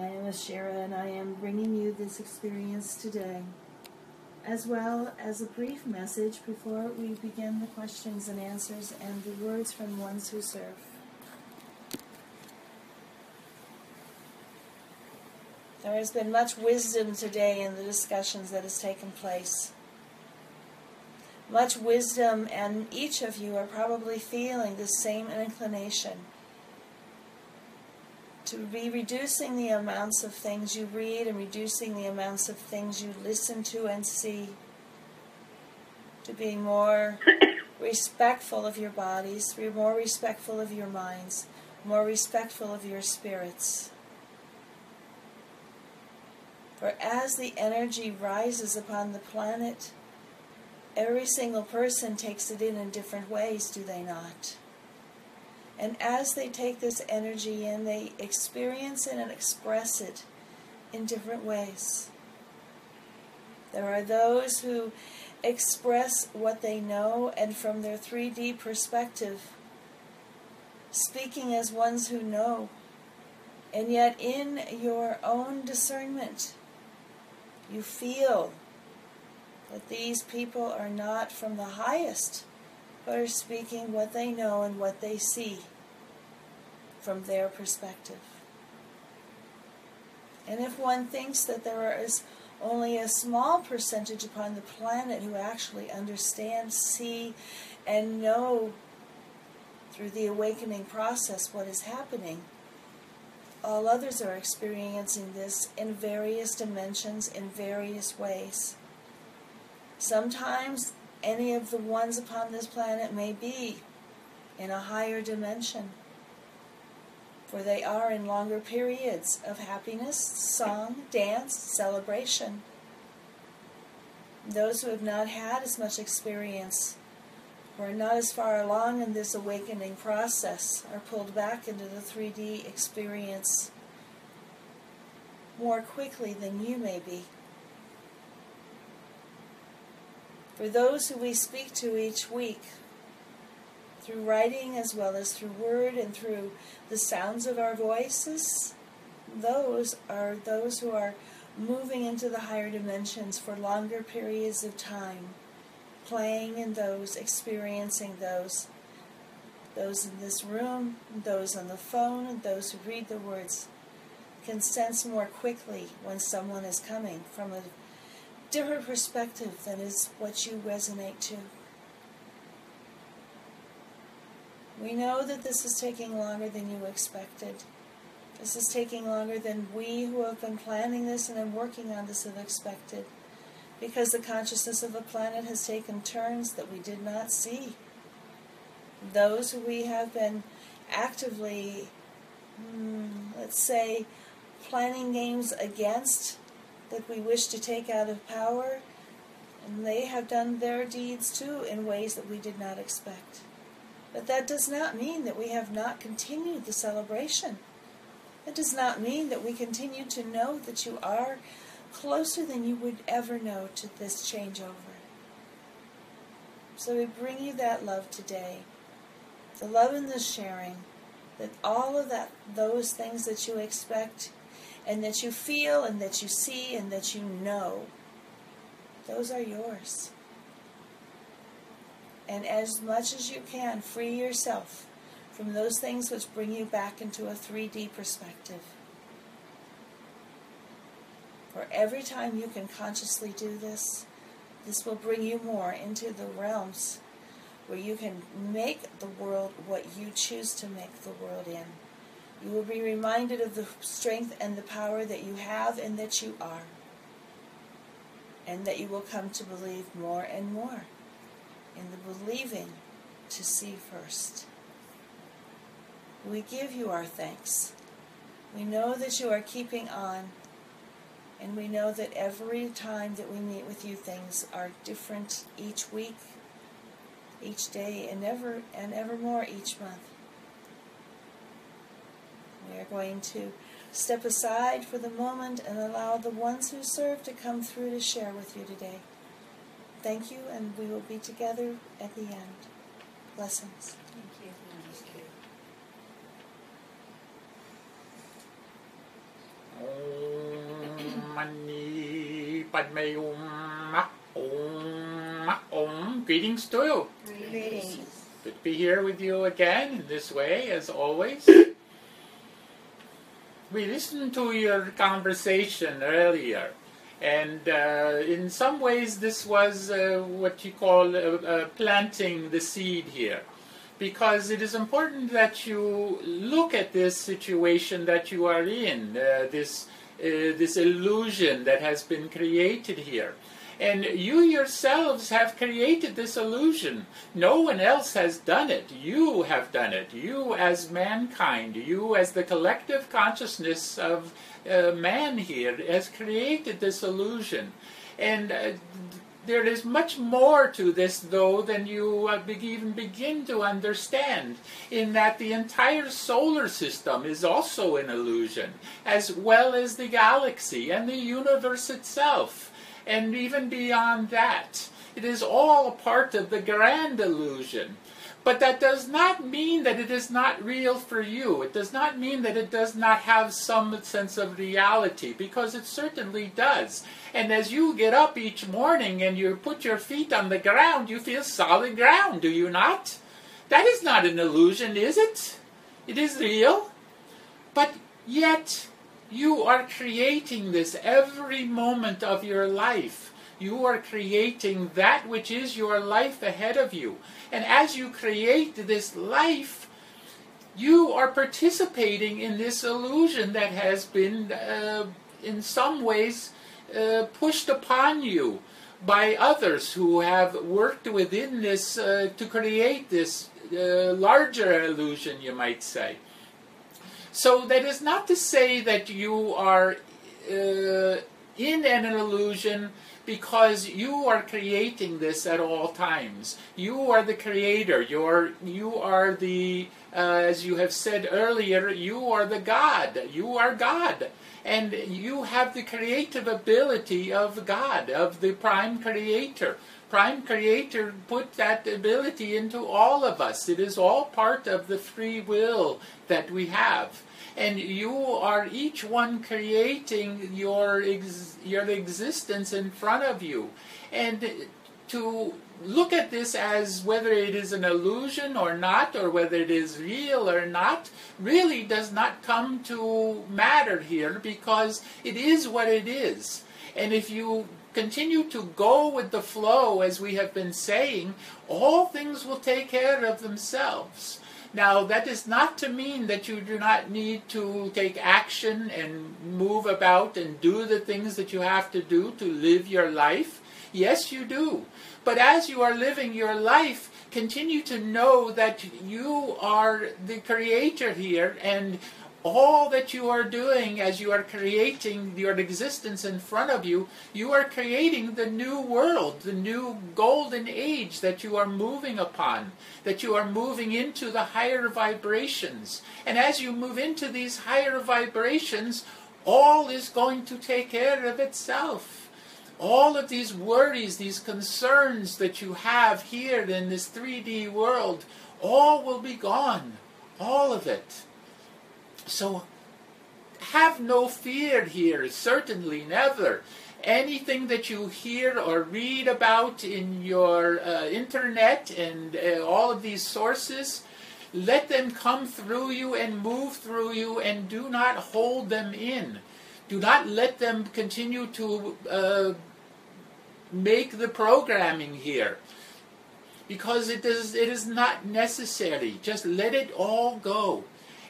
I am Ashira and I am bringing you this experience today, as well as a brief message before we begin the questions and answers and the words from ones who serve. There has been much wisdom today in the discussions that has taken place. Much wisdom, and each of you are probably feeling the same inclination to be reducing the amounts of things you read and reducing the amounts of things you listen to and see, to be more respectful of your bodies, be more respectful of your minds, more respectful of your spirits. For as the energy rises upon the planet, every single person takes it in in different ways, do they not? And as they take this energy in, they experience it and express it in different ways. There are those who express what they know and from their 3D perspective, speaking as ones who know. And yet, in your own discernment, you feel that these people are not from the highest, but are speaking what they know and what they see from their perspective. And if one thinks that there is only a small percentage upon the planet who actually understand, see, and know through the awakening process what is happening, all others are experiencing this in various dimensions, in various ways. Sometimes any of the ones upon this planet may be in a higher dimension, for they are in longer periods of happiness, song, dance, celebration. Those who have not had as much experience who are not as far along in this awakening process are pulled back into the 3D experience more quickly than you may be. For those who we speak to each week, through writing as well as through word and through the sounds of our voices, those are those who are moving into the higher dimensions for longer periods of time playing in those, experiencing those. Those in this room, those on the phone, and those who read the words can sense more quickly when someone is coming from a different perspective than is what you resonate to. We know that this is taking longer than you expected. This is taking longer than we who have been planning this and are working on this have expected because the consciousness of the planet has taken turns that we did not see. Those who we have been actively, hmm, let's say, planning games against that we wish to take out of power, and they have done their deeds too in ways that we did not expect. But that does not mean that we have not continued the celebration. It does not mean that we continue to know that you are closer than you would ever know to this changeover. So we bring you that love today. The love and the sharing, that all of that those things that you expect and that you feel and that you see and that you know, those are yours. And as much as you can, free yourself from those things which bring you back into a 3D perspective. For every time you can consciously do this, this will bring you more into the realms where you can make the world what you choose to make the world in. You will be reminded of the strength and the power that you have and that you are. And that you will come to believe more and more in the believing to see first. We give you our thanks. We know that you are keeping on and we know that every time that we meet with you, things are different each week, each day, and ever and evermore each month. We are going to step aside for the moment and allow the ones who serve to come through to share with you today. Thank you, and we will be together at the end. Blessings. Thank you. Thank you. Mani Padme Om Om Om. Greetings to you. Greetings. Good to be here with you again in this way, as always. We listened to your conversation earlier, and uh, in some ways, this was uh, what you call uh, uh, planting the seed here. Because it is important that you look at this situation that you are in, uh, this, uh, this illusion that has been created here. And you yourselves have created this illusion. No one else has done it. You have done it. You, as mankind, you, as the collective consciousness of uh, man here, has created this illusion. And uh, there is much more to this, though, than you uh, be- even begin to understand, in that the entire solar system is also an illusion, as well as the galaxy and the universe itself and even beyond that. It is all a part of the grand illusion. But that does not mean that it is not real for you. It does not mean that it does not have some sense of reality, because it certainly does. And as you get up each morning and you put your feet on the ground, you feel solid ground, do you not? That is not an illusion, is it? It is real. But yet, you are creating this every moment of your life. You are creating that which is your life ahead of you. And as you create this life, you are participating in this illusion that has been, uh, in some ways, uh, pushed upon you by others who have worked within this uh, to create this uh, larger illusion, you might say. So that is not to say that you are uh, in an illusion because you are creating this at all times. You are the creator. You're, you are the, uh, as you have said earlier, you are the God. You are God. And you have the creative ability of God, of the prime creator. Prime creator put that ability into all of us. It is all part of the free will that we have. And you are each one creating your ex- your existence in front of you. And to look at this as whether it is an illusion or not or whether it is real or not really does not come to matter here because it is what it is. And if you continue to go with the flow as we have been saying all things will take care of themselves now, that is not to mean that you do not need to take action and move about and do the things that you have to do to live your life. Yes, you do. But as you are living your life, continue to know that you are the creator here and all that you are doing as you are creating your existence in front of you, you are creating the new world, the new golden age that you are moving upon, that you are moving into the higher vibrations. And as you move into these higher vibrations, all is going to take care of itself. All of these worries, these concerns that you have here in this 3D world, all will be gone. All of it. So have no fear here, certainly never. Anything that you hear or read about in your uh, internet and uh, all of these sources, let them come through you and move through you and do not hold them in. Do not let them continue to uh, make the programming here because it is, it is not necessary. Just let it all go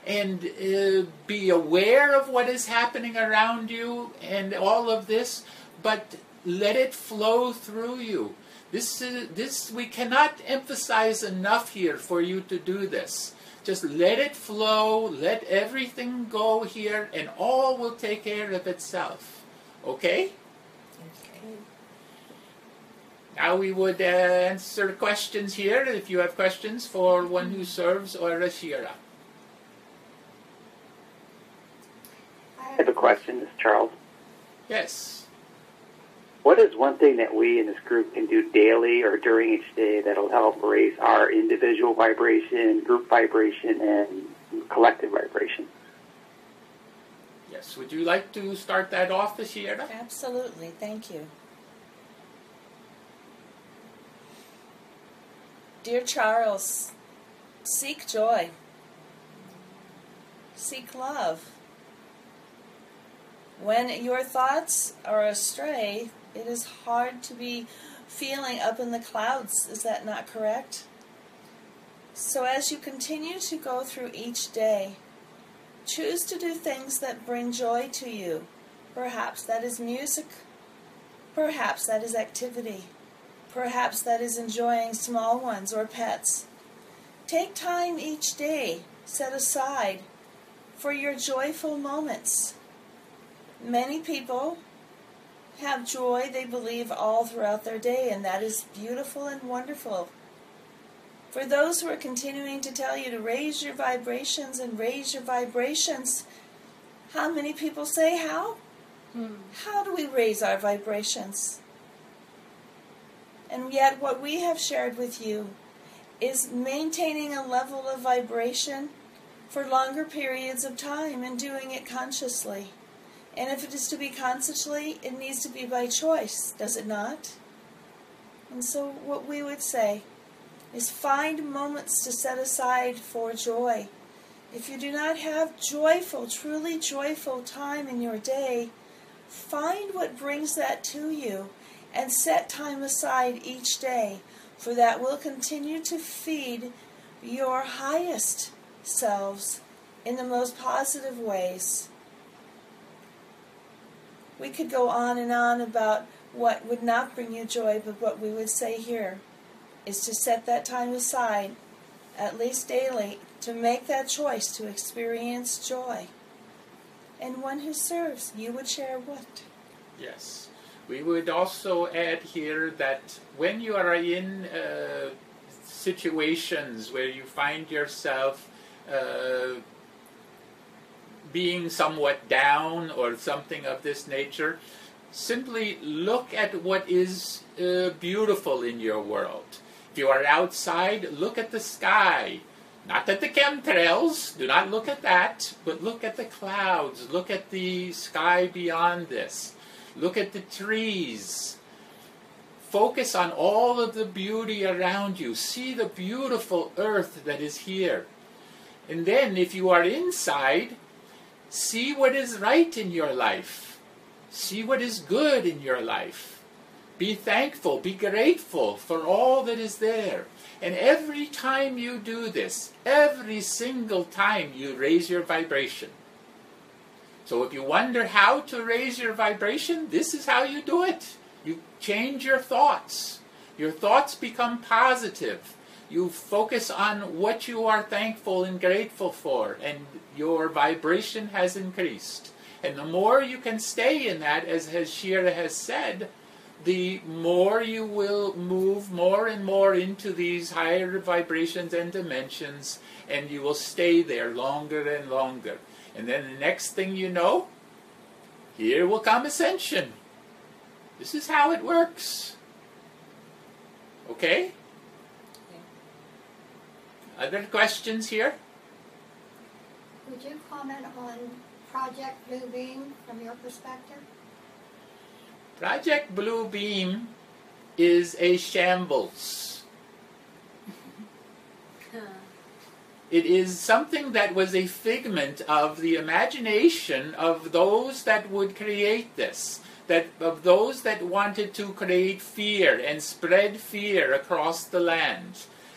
and uh, be aware of what is happening around you and all of this, but let it flow through you. This, is, this we cannot emphasize enough here for you to do this. Just let it flow, let everything go here, and all will take care of itself. Okay? Okay. Now we would uh, answer questions here if you have questions for one who serves or a I have a question, this is Charles. Yes. What is one thing that we in this group can do daily or during each day that'll help raise our individual vibration, group vibration, and collective vibration? Yes. Would would you like to start that off, Ashira? Absolutely. Thank you. Dear Charles, seek joy. Seek love. When your thoughts are astray, it is hard to be feeling up in the clouds. Is that not correct? So, as you continue to go through each day, choose to do things that bring joy to you. Perhaps that is music. Perhaps that is activity. Perhaps that is enjoying small ones or pets. Take time each day set aside for your joyful moments. Many people have joy, they believe, all throughout their day, and that is beautiful and wonderful. For those who are continuing to tell you to raise your vibrations and raise your vibrations, how many people say how? Hmm. How do we raise our vibrations? And yet, what we have shared with you is maintaining a level of vibration for longer periods of time and doing it consciously. And if it is to be consciously, it needs to be by choice, does it not? And so, what we would say is find moments to set aside for joy. If you do not have joyful, truly joyful time in your day, find what brings that to you and set time aside each day, for that will continue to feed your highest selves in the most positive ways. We could go on and on about what would not bring you joy, but what we would say here is to set that time aside, at least daily, to make that choice to experience joy. And one who serves, you would share what? Yes. We would also add here that when you are in uh, situations where you find yourself uh, being somewhat down or something of this nature, simply look at what is uh, beautiful in your world. If you are outside, look at the sky. Not at the chemtrails, do not look at that, but look at the clouds, look at the sky beyond this, look at the trees. Focus on all of the beauty around you. See the beautiful earth that is here. And then, if you are inside, see what is right in your life. See what is good in your life. Be thankful, be grateful for all that is there. And every time you do this, every single time you raise your vibration. So if you wonder how to raise your vibration, this is how you do it. You change your thoughts. Your thoughts become positive you focus on what you are thankful and grateful for, and your vibration has increased. And the more you can stay in that, as, as Shira has said, the more you will move more and more into these higher vibrations and dimensions, and you will stay there longer and longer. And then the next thing you know, here will come ascension. This is how it works. Okay? Other questions here? Would you comment on Project Blue Beam from your perspective? Project Blue Beam is a shambles. it is something that was a figment of the imagination of those that would create this that of those that wanted to create fear and spread fear across the land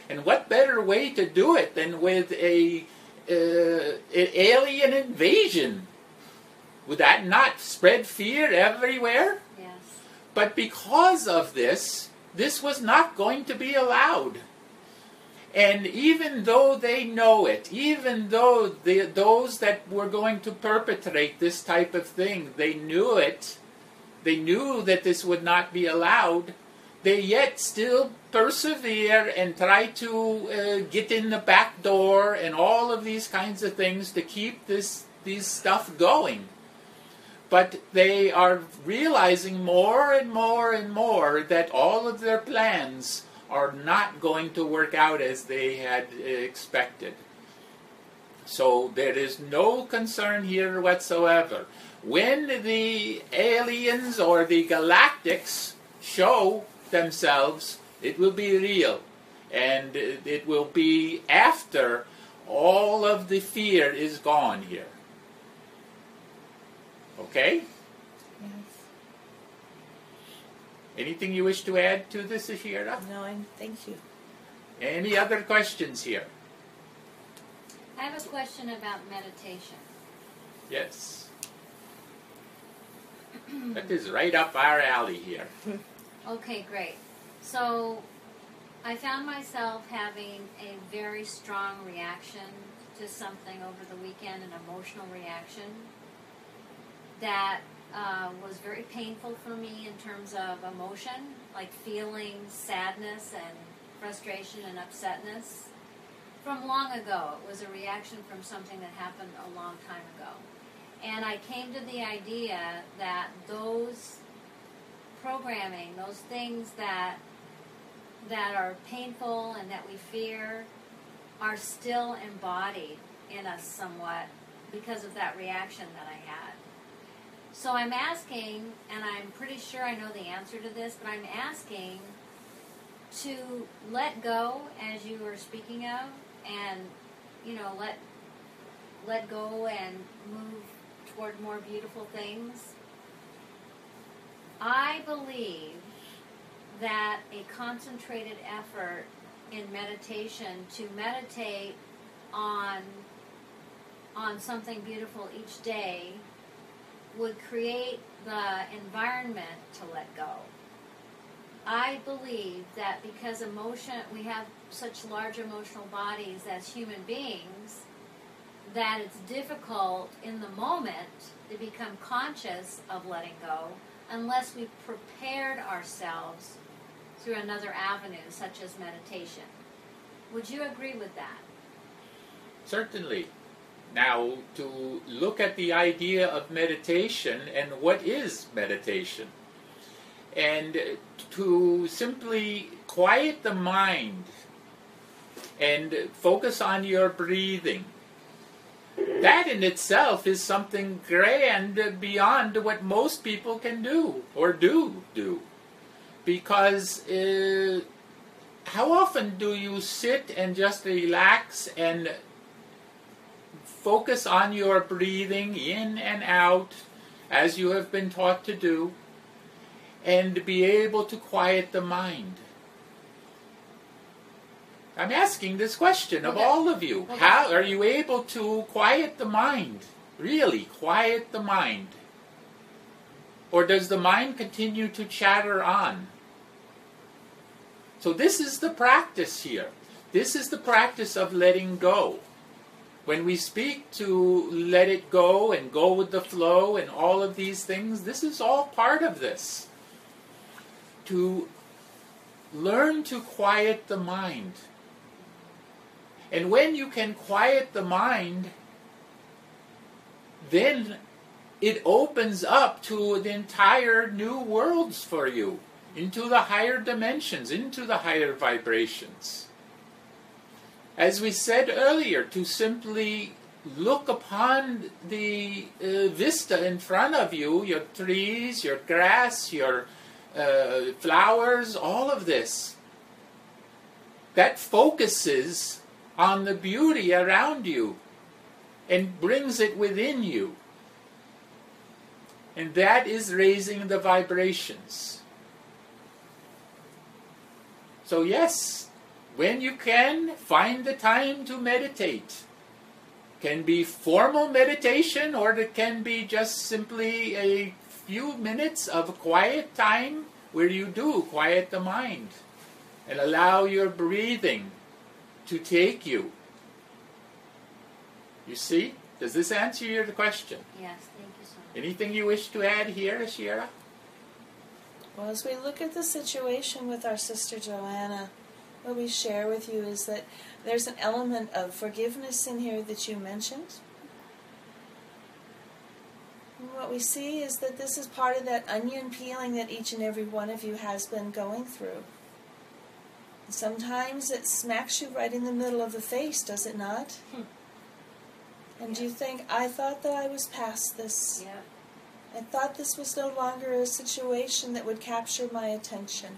and what better way to do it than with a uh, alien invasion? Would that not spread fear everywhere? Yes. But because of this, this was not going to be allowed. And even though they know it, even though the, those that were going to perpetrate this type of thing, they knew it, they knew that this would not be allowed, they yet still persevere and try to uh, get in the back door and all of these kinds of things to keep this these stuff going. But they are realizing more and more and more that all of their plans are not going to work out as they had expected. So there is no concern here whatsoever. When the aliens or the galactics show themselves, it will be real. And it will be after all of the fear is gone here. Okay? Yes. Anything you wish to add to this, Ashira? No, I thank you. Any other questions here? I have a question about meditation. Yes. that is right up our alley here. Okay, great. So I found myself having a very strong reaction to something over the weekend, an emotional reaction that uh, was very painful for me in terms of emotion, like feeling sadness and frustration and upsetness from long ago. It was a reaction from something that happened a long time ago. And I came to the idea that those programming, those things that that are painful and that we fear are still embodied in us somewhat because of that reaction that I had. So I'm asking, and I'm pretty sure I know the answer to this, but I'm asking to let go, as you were speaking of, and you know, let let go and move toward more beautiful things. I believe that a concentrated effort in meditation to meditate on on something beautiful each day would create the environment to let go. I believe that because emotion we have such large emotional bodies as human beings that it's difficult in the moment to become conscious of letting go unless we've prepared ourselves through another avenue, such as meditation. Would you agree with that? Certainly. Now, to look at the idea of meditation and what is meditation, and to simply quiet the mind and focus on your breathing. That in itself is something grand beyond what most people can do or do do. Because uh, how often do you sit and just relax and focus on your breathing in and out as you have been taught to do and be able to quiet the mind? I'm asking this question of Okay. all of you. Okay. How are you able to quiet the mind? Really, quiet the mind? Or does the mind continue to chatter on? So, this is the practice here. This is the practice of letting go. When we speak to let it go and go with the flow and all of these things, this is all part of this. To learn to quiet the mind. And when you can quiet the mind, then it opens up to the entire new worlds for you, into the higher dimensions, into the higher vibrations. As we said earlier, to simply look upon the uh, vista in front of you, your trees, your grass, your uh, flowers, all of this, that focuses on the beauty around you and brings it within you. And that is raising the vibrations. So, yes, when you can, find the time to meditate. Can be formal meditation or it can be just simply a few minutes of quiet time where you do quiet the mind and allow your breathing to take you. You see? Does this answer your question? Yes, thank you so much. Anything you wish to add here, Ashira? Well, as we look at the situation with our sister Joanna, what we share with you is that there's an element of forgiveness in here that you mentioned. And what we see is that this is part of that onion peeling that each and every one of you has been going through. Sometimes it smacks you right in the middle of the face, does it not? Hmm. And you think, I thought that I was past this. Yep. I thought this was no longer a situation that would capture my attention.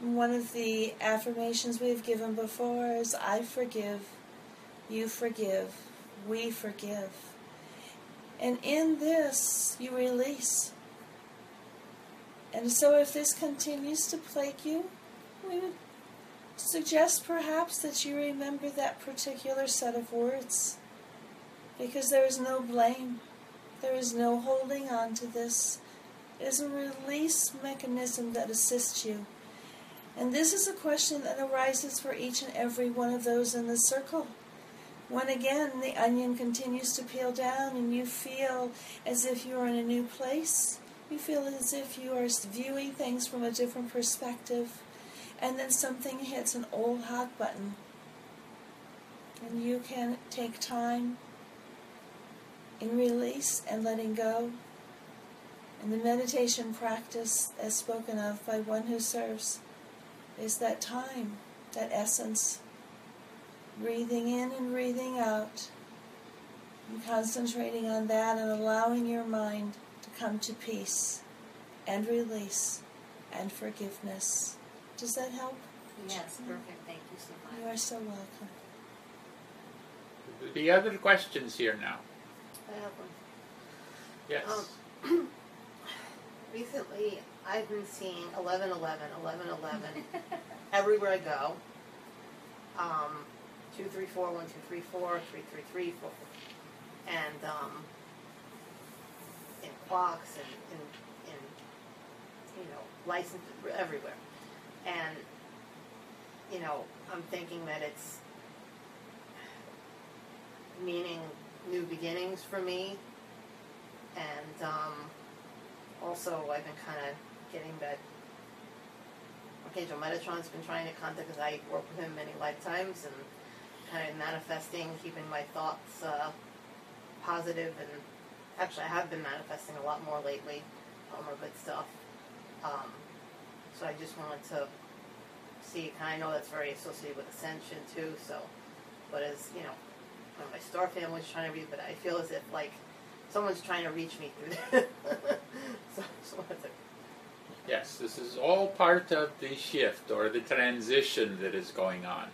One of the affirmations we've given before is I forgive, you forgive, we forgive. And in this, you release. And so, if this continues to plague you, we would suggest perhaps that you remember that particular set of words. Because there is no blame, there is no holding on to this. It is a release mechanism that assists you. And this is a question that arises for each and every one of those in the circle. When again the onion continues to peel down and you feel as if you're in a new place, you feel as if you are viewing things from a different perspective, and then something hits an old hot button. And you can take time in release and letting go. And the meditation practice, as spoken of by one who serves, is that time, that essence breathing in and breathing out, and concentrating on that and allowing your mind to come to peace and release and forgiveness. Does that help? Yes, perfect. Thank you so much. You are so welcome. The other questions here now. I have one. Yes. Um, Recently, I've been seeing 11, 11, 11, 11 everywhere I go. Um, 2, 3, 4, 1, 2, 3, 4, 3, 3, 3, 4. And um, in clocks and in, in, you know, licenses everywhere. And, you know, I'm thinking that it's meaning new beginnings for me. And um, also, I've been kind of getting that. Archangel Metatron's been trying to contact because I worked with him many lifetimes and kind of manifesting, keeping my thoughts uh, positive, and actually, I have been manifesting a lot more lately, a lot more good stuff. Um, so I just wanted to see, kind of know that's very associated with ascension too. So, but as you know, my star family's trying to read, but I feel as if like someone's trying to reach me through this. so. Yes, this is all part of the shift or the transition that is going on.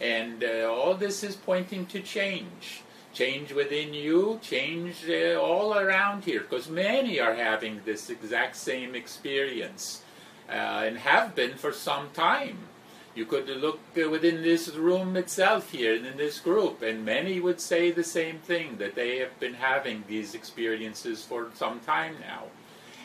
And uh, all this is pointing to change. Change within you, change uh, all around here, because many are having this exact same experience uh, and have been for some time. You could look uh, within this room itself here and in this group, and many would say the same thing that they have been having these experiences for some time now.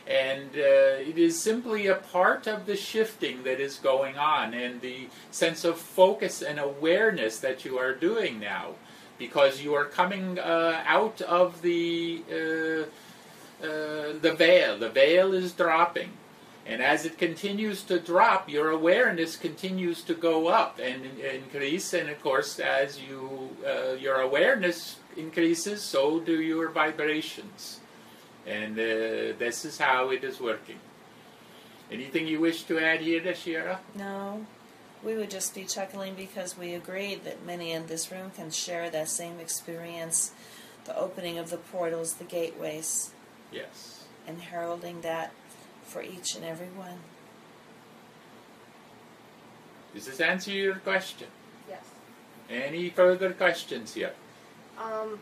And uh, it is simply a part of the shifting that is going on and the sense of focus and awareness that you are doing now because you are coming uh, out of the, uh, uh, the veil. The veil is dropping. And as it continues to drop, your awareness continues to go up and increase. And of course, as you uh, your awareness increases, so do your vibrations. And uh, this is how it is working. Anything you wish to add here, Ashira? No, we would just be chuckling because we agreed that many in this room can share that same experience the opening of the portals, the gateways, Yes. and heralding that for each and every one. Does this answer your question? Yes. Any further questions here? Um.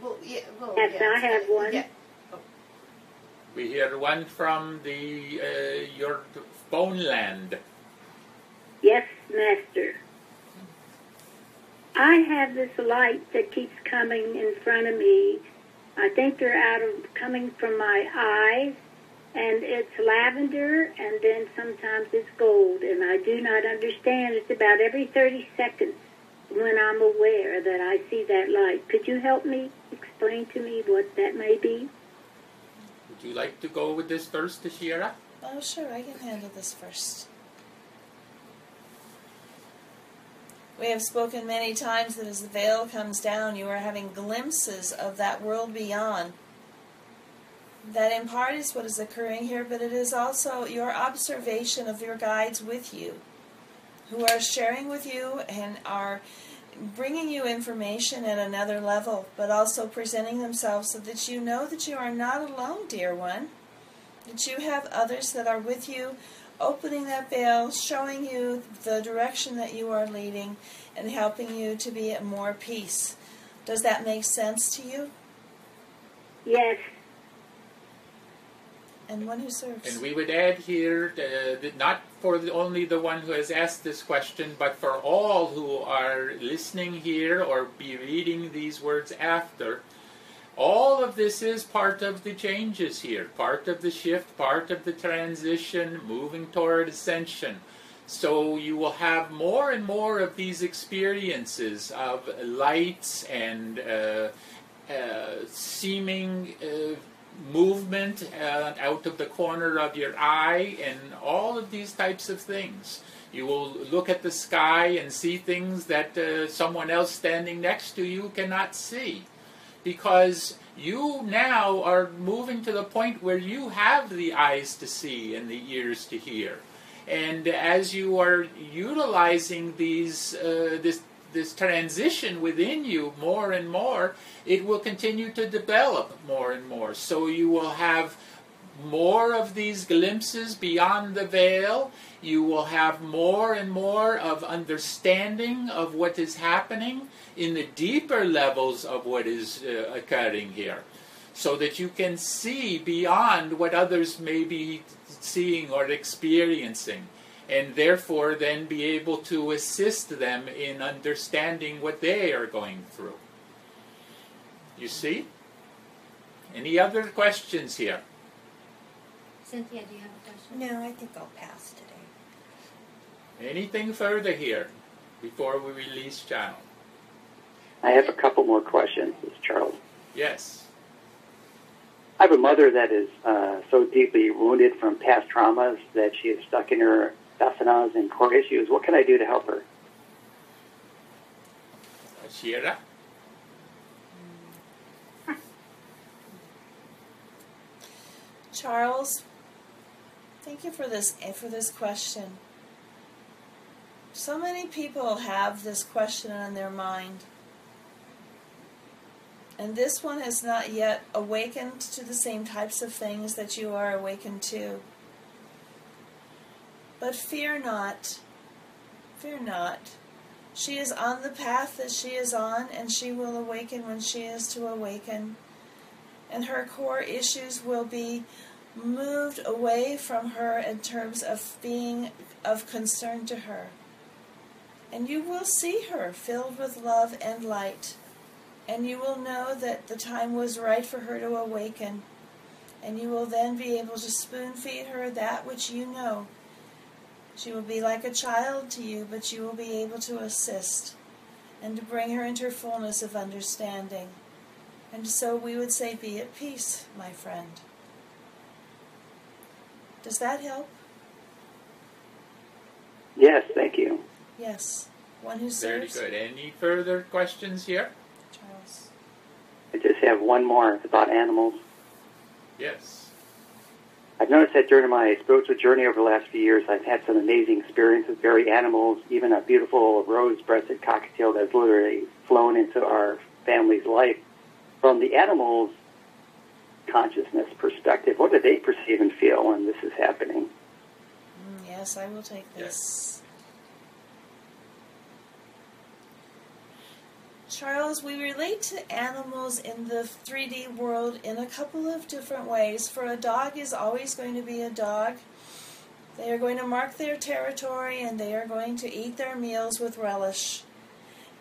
Well, yeah. Well, Yes, yeah, I have one. Yeah. We hear one from the uh, your phone land. Yes, Master. I have this light that keeps coming in front of me. I think they're out of coming from my eyes, and it's lavender, and then sometimes it's gold, and I do not understand. It's about every 30 seconds when I'm aware that I see that light. Could you help me explain to me what that may be? Would you like to go with this first, Ashira? Oh, sure, I can handle this first. We have spoken many times that as the veil comes down, you are having glimpses of that world beyond. That in part is what is occurring here, but it is also your observation of your guides with you. who are sharing with you and are bringing you information at another level, but also presenting themselves so that you know that you are not alone, dear one. That you have others that are with you, opening that veil, showing you the direction that you are leading, and helping you to be at more peace. Does that make sense to you? Yes. And one who serves. And we would add here uh, that not for the, only the one who has asked this question, but for all who are listening here or be reading these words after. All of this is part of the changes here, part of the shift, part of the transition, moving toward ascension. So you will have more and more of these experiences of lights and uh, uh, seeming uh, movement uh, out of the corner of your eye and all of these types of things. You will look at the sky and see things that uh, someone else standing next to you cannot see because you now are moving to the point where you have the eyes to see and the ears to hear. And as you are utilizing these uh, this this transition within you more and more, it will continue to develop more and more. So you will have more of these glimpses beyond the veil. You will have more and more of understanding of what is happening in the deeper levels of what is uh, occurring here. So that you can see beyond what others may be seeing or experiencing and therefore then be able to assist them in understanding what they are going through. You see? Any other questions here? Cynthia, do you have a question? No, I think I'll pass today. Anything further here before we release channel? I have a couple more questions, this is Charles. Yes. I have a mother that is uh, so deeply wounded from past traumas that she is stuck in her asanas and core issues. What can I do to help her? Shira? Charles, thank you for this for this question. So many people have this question on their mind. And this one has not yet awakened to the same types of things that you are awakened to. But fear not. Fear not. She is on the path that she is on, and she will awaken when she is to awaken. And her core issues will be moved away from her in terms of being of concern to her. And you will see her filled with love and light. And you will know that the time was right for her to awaken. And you will then be able to spoon feed her that which you know. She will be like a child to you, but you will be able to assist and to bring her into her fullness of understanding. And so we would say, Be at peace, my friend. Does that help? Yes, thank you. Yes. One who Very serves. good. Any further questions here? Charles. I just have one more. It's about animals. Yes. I've noticed that during my spiritual journey over the last few years, I've had some amazing experiences with very animals, even a beautiful rose-breasted cockatiel that's literally flown into our family's life. From the animals' consciousness perspective, what do they perceive and feel when this is happening? Mm, yes, I will take this. Charles, we relate to animals in the 3D world in a couple of different ways. For a dog is always going to be a dog. They are going to mark their territory and they are going to eat their meals with relish.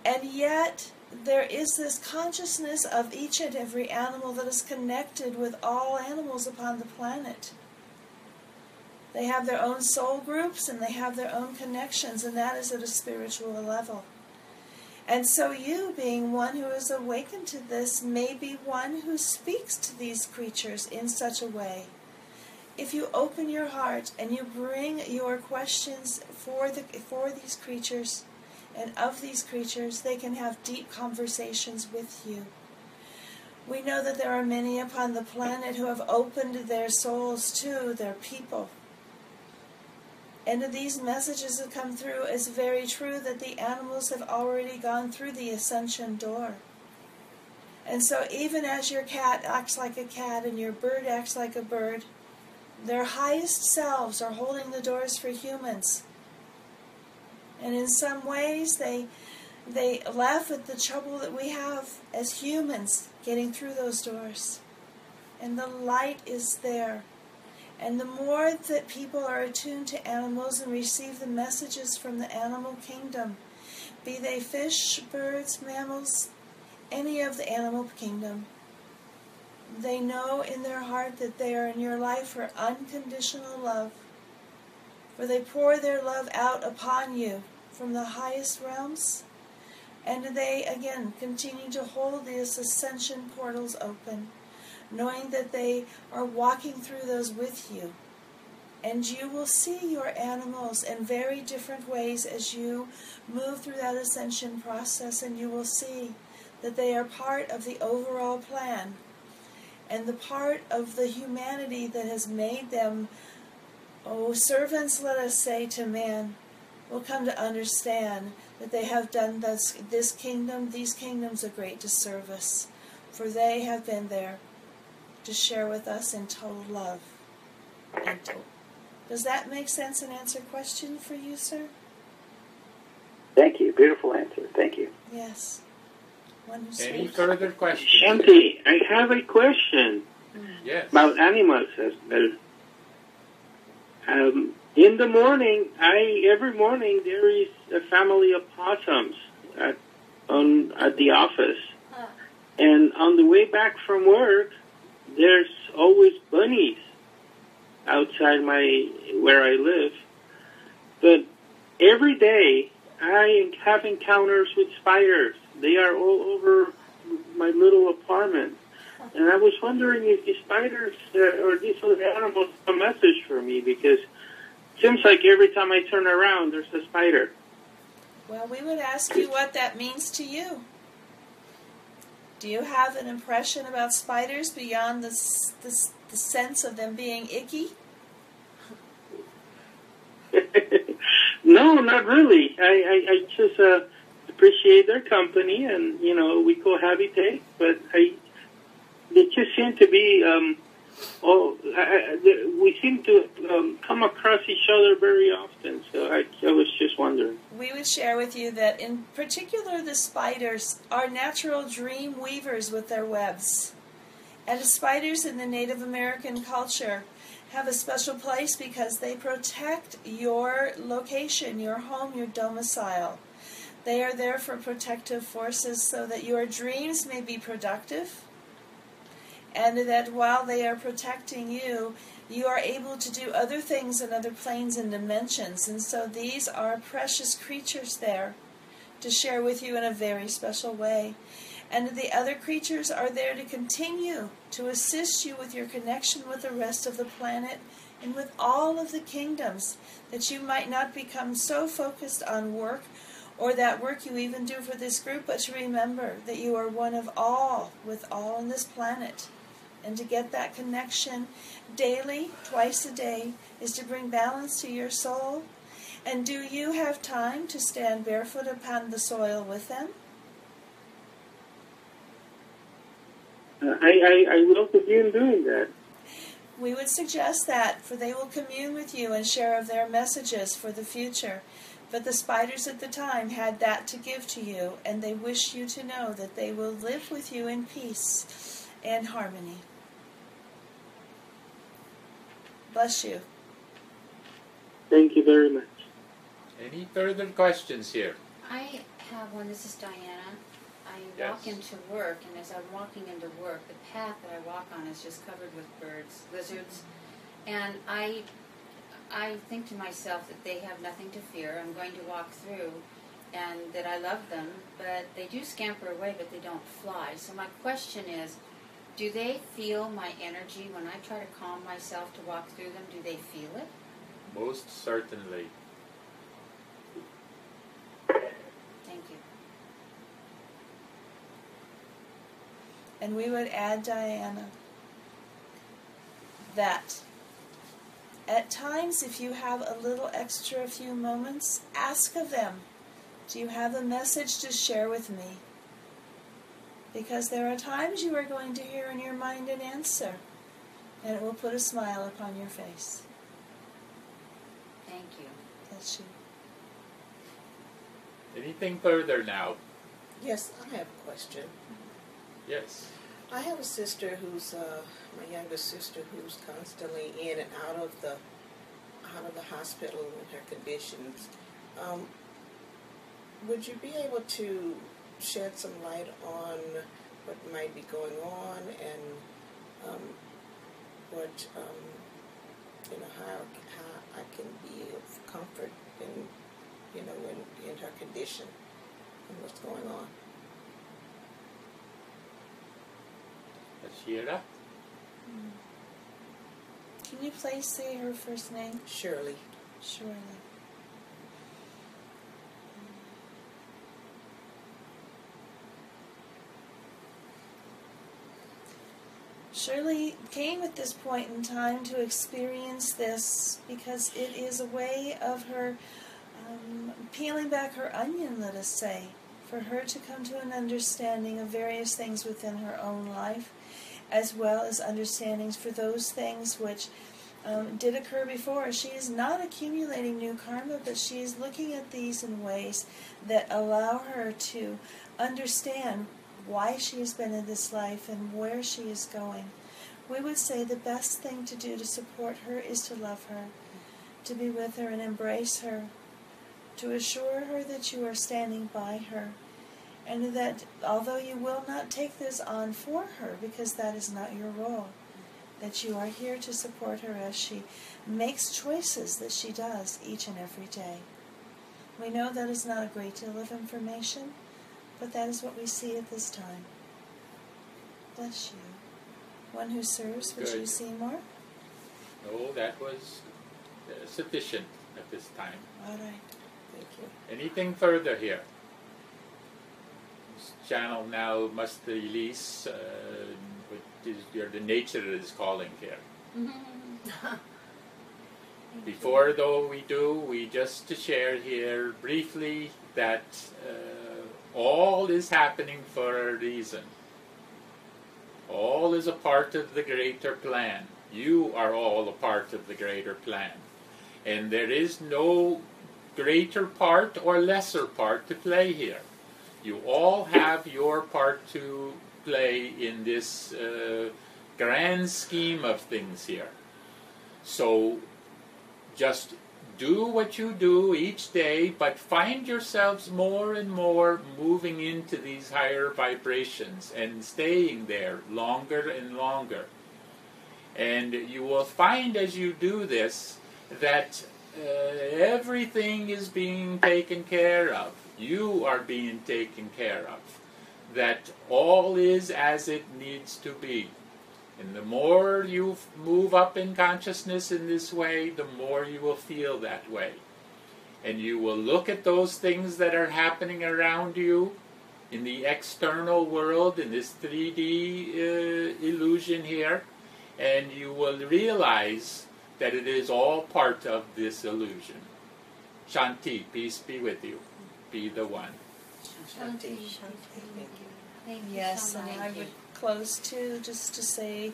And yet, there is this consciousness of each and every animal that is connected with all animals upon the planet. They have their own soul groups and they have their own connections, and that is at a spiritual level. And so, you, being one who is awakened to this, may be one who speaks to these creatures in such a way. If you open your heart and you bring your questions for, the, for these creatures and of these creatures, they can have deep conversations with you. We know that there are many upon the planet who have opened their souls to their people. And these messages that come through is very true that the animals have already gone through the ascension door. And so, even as your cat acts like a cat and your bird acts like a bird, their highest selves are holding the doors for humans. And in some ways, they they laugh at the trouble that we have as humans getting through those doors. And the light is there. And the more that people are attuned to animals and receive the messages from the animal kingdom, be they fish, birds, mammals, any of the animal kingdom, they know in their heart that they are in your life for unconditional love. For they pour their love out upon you from the highest realms. And they again continue to hold these ascension portals open knowing that they are walking through those with you. And you will see your animals in very different ways as you move through that ascension process, and you will see that they are part of the overall plan and the part of the humanity that has made them, oh, servants, let us say, to man, will come to understand that they have done this, this kingdom, these kingdoms a great disservice, for they have been there to share with us in total love. And to, does that make sense and answer question for you, sir? Thank you. Beautiful answer. Thank you. Yes. Any further questions? Shanti, I have a question yes. about animals as well. Um, in the morning, I every morning there is a family of possums at on at the office, and on the way back from work, there's always bunnies outside my where I live. But every day I have encounters with spiders. They are all over my little apartment. And I was wondering if the spiders uh, or these other animals have a message for me because it seems like every time I turn around there's a spider. Well, we would ask you what that means to you. Do you have an impression about spiders beyond the, the, the sense of them being icky? no, not really. I, I, I just uh, appreciate their company, and you know we cohabitate. But I, they just seem to be um, Oh, I, I, we seem to um, come across each other very often, so I, I was just wondering. We would share with you that, in particular, the spiders are natural dream weavers with their webs. And spiders in the Native American culture have a special place because they protect your location, your home, your domicile. They are there for protective forces so that your dreams may be productive and that while they are protecting you, you are able to do other things in other planes and dimensions. And so these are precious creatures there to share with you in a very special way. And the other creatures are there to continue to assist you with your connection with the rest of the planet and with all of the kingdoms, that you might not become so focused on work or that work you even do for this group, but to remember that you are one of all with all on this planet and to get that connection daily, twice a day, is to bring balance to your soul. And do you have time to stand barefoot upon the soil with them? Uh, I, I, I will begin doing that. We would suggest that, for they will commune with you and share of their messages for the future. But the spiders at the time had that to give to you, and they wish you to know that they will live with you in peace and harmony. Bless you. Thank you very much. Any further questions here? I have one. This is Diana. I Yes. walk into work, and as I'm walking into work, the path that I walk on is just covered with birds, lizards, and I, I think to myself that they have nothing to fear. I'm going to walk through, and that I love them, but they do scamper away, but they don't fly. So my question is, do they feel my energy when I try to calm myself to walk through them? Do they feel it? Most certainly. Thank you. And we would add, Diana, that At times, if you have a little extra few moments, ask of them, Do you have a message to share with me? Because there are times you are going to hear in your mind an answer, and it will put a smile upon your face. Thank you. That's you. Anything further now? Yes, I have a question. Yes. I have a sister who's uh, my younger sister who's constantly in and out of the out of the hospital with her conditions. Um, would you be able to shed some light on what might be going on and um, what um, you know how how I can be of comfort in you know in, in her condition and what's going on? Shira? Can you please say her first name? Shirley. Shirley. Shirley came at this point in time to experience this because it is a way of her um, peeling back her onion, let us say, for her to come to an understanding of various things within her own life, as well as understandings for those things which um, did occur before. She is not accumulating new karma, but she is looking at these in ways that allow her to understand why she has been in this life and where she is going. We would say the best thing to do to support her is to love her, to be with her and embrace her, to assure her that you are standing by her, and that although you will not take this on for her because that is not your role, that you are here to support her as she makes choices that she does each and every day. We know that is not a great deal of information, but that is what we see at this time. Bless you. One who serves, would Good. you see more? No, that was uh, sufficient at this time. All right. Thank you. Anything further here? This channel now must release uh, what is your, the nature is calling here. Before though we do, we just to share here briefly that uh, all is happening for a reason. All is a part of the greater plan. You are all a part of the greater plan. And there is no greater part or lesser part to play here. You all have your part to play in this uh, grand scheme of things here. So just do what you do each day, but find yourselves more and more moving into these higher vibrations and staying there longer and longer. And you will find as you do this that uh, everything is being taken care of. You are being taken care of. That all is as it needs to be. And the more you move up in consciousness in this way, the more you will feel that way. And you will look at those things that are happening around you in the external world, in this 3D uh, illusion here, and you will realize that it is all part of this illusion. Shanti, peace be with you. Be the one. Shanti. Thank you Yes, so and. I would close to just to say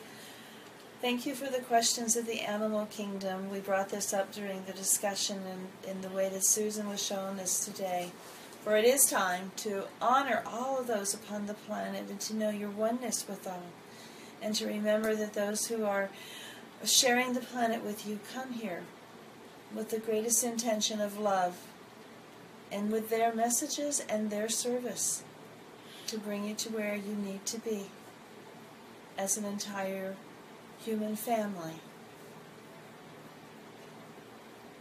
thank you for the questions of the animal kingdom. We brought this up during the discussion in, in the way that Susan was showing us today. For it is time to honor all of those upon the planet and to know your oneness with all. And to remember that those who are sharing the planet with you come here with the greatest intention of love and with their messages and their service to bring you to where you need to be as an entire human family.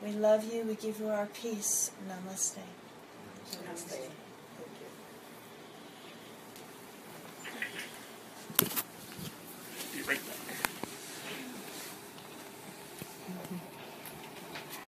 We love you. We give you our peace. Namaste. Namaste.